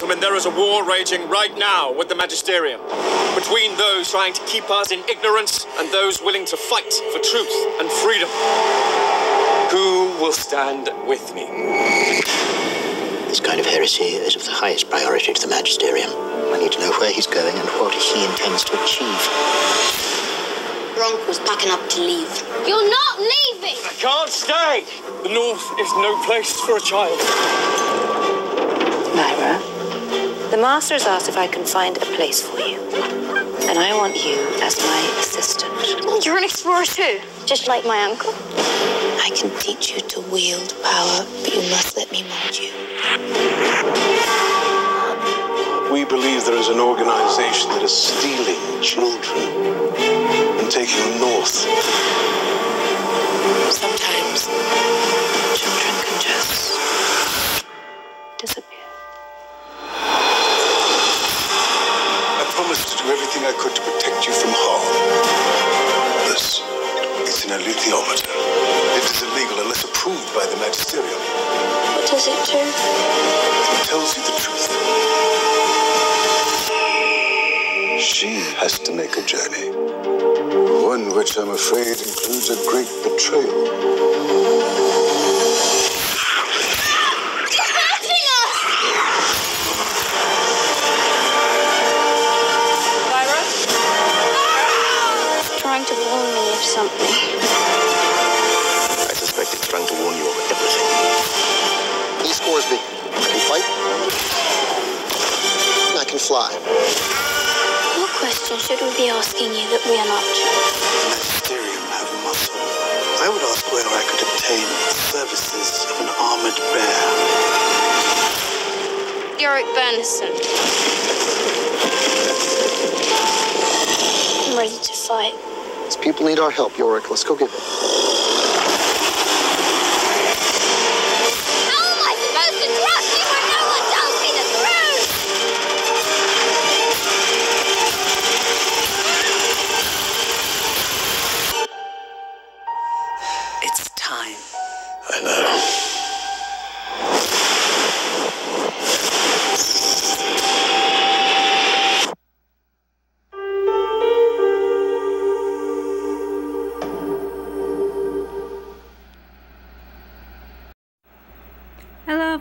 gentlemen, there is a war raging right now with the Magisterium. Between those trying to keep us in ignorance and those willing to fight for truth and freedom. Who will stand with me? This kind of heresy is of the highest priority to the Magisterium. I need to know where he's going and what he intends to achieve. Gronk was packing up to leave. You're not leaving! I can't stay! The North is no place for a child. Lyra, the Master's asked if I can find a place for you. And I want you as my assistant. You're an explorer too, just like my uncle. I can teach you to wield power, but you must let me mold you. We believe there is an organization that is stealing children and taking them north. Sometimes children can just disappear. Is an alethiometer. It is illegal unless approved by the magisterium. What does it do? It tells you the truth. She has to make a journey. One which I'm afraid includes a great betrayal. Lyra? Trying to warn me of something. I can fight. I can fly. What question should we be asking you that we are not? Magisterium have muscle. I would ask where I could obtain the services of an armored bear. Iorek Byrnison. I'm ready to fight. These people need our help, Iorek. Let's go get them.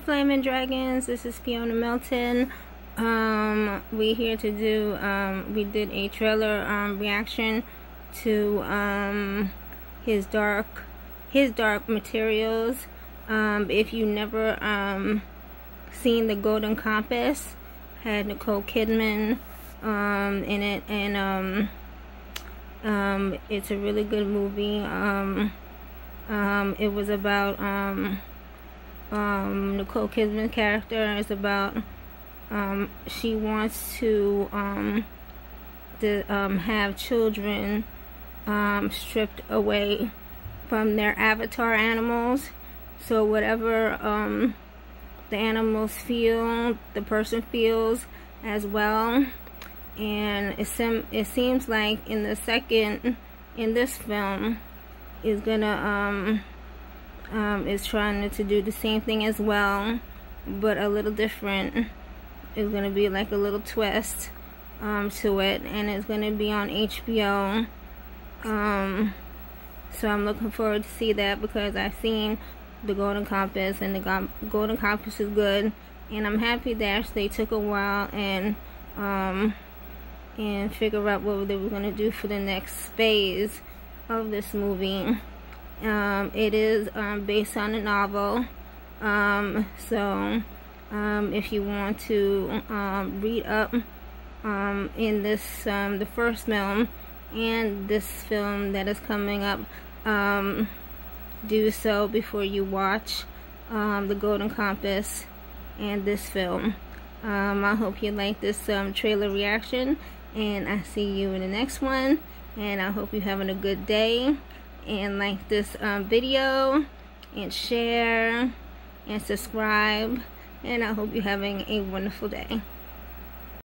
Flaming Dragons. This is Fiona Melton. Um, we here to do. Um, we did a trailer um, reaction to um, his dark, his dark materials. Um, if you never um, seen the Golden Compass, had Nicole Kidman um, in it, and um, um, it's a really good movie. Um, um, it was about um, um, Nicole Kidman's character is about um, she wants to um, to um, have children um, stripped away from their avatar animals. So whatever um, the animals feel, the person feels as well. And it, sim- it seems like in the second, in this film, is gonna um, is trying to do the same thing as well, but a little different. It's gonna be like a little twist um, to it, and it's gonna be on HBO. Um, so I'm looking forward to see that because I've seen the Golden Compass, and the Go- Golden Compass is good, and I'm happy that they took a while and um, and figure out what they were gonna do for the next phase of this movie. Um, it is um, based on a novel. Um, so, um, if you want to um, read up um, in this, the first film and this film that is coming up, do so before you watch The Golden Compass and this film. I hope you like this trailer reaction, and I see you in the next one. And I hope you're having a good day and like this um, video and share and subscribe and I hope you're having a wonderful day.